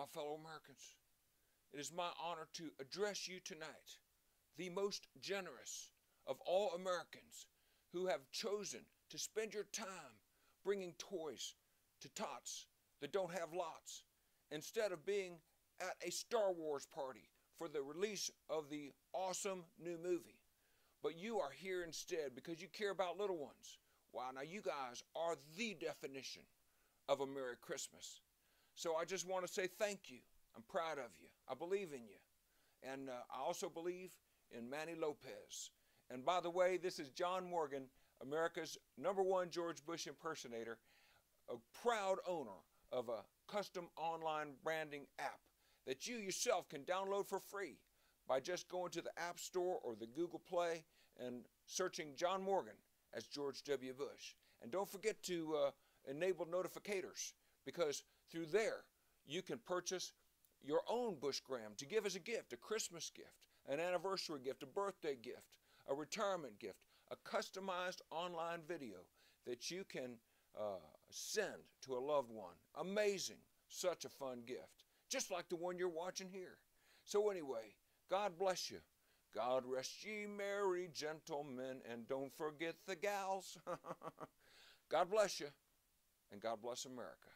my fellow Americans, it is my honor to address you tonight, the most generous of all Americans who have chosen to spend your time bringing toys to tots that don't have lots instead of being at a Star Wars party for the release of the awesome new movie. But you are here instead because you care about little ones. Wow, now you guys are the definition of a Merry Christmas. So I just want to say thank you. I'm proud of you. I believe in you. And uh, I also believe in Manny Lopez. And by the way, this is John Morgan, America's number one George Bush impersonator, a proud owner of a custom online branding app that you yourself can download for free by just going to the App Store or the Google Play and searching John Morgan as George W. Bush. And don't forget to uh, enable notificators because through there you can purchase your own Bush Graham to give as a gift, a Christmas gift, an anniversary gift, a birthday gift, a retirement gift, a customized online video that you can uh, send to a loved one. Amazing. Such a fun gift. Just like the one you're watching here. So, anyway, God bless you. God rest ye merry gentlemen, and don't forget the gals. God bless you, and God bless America.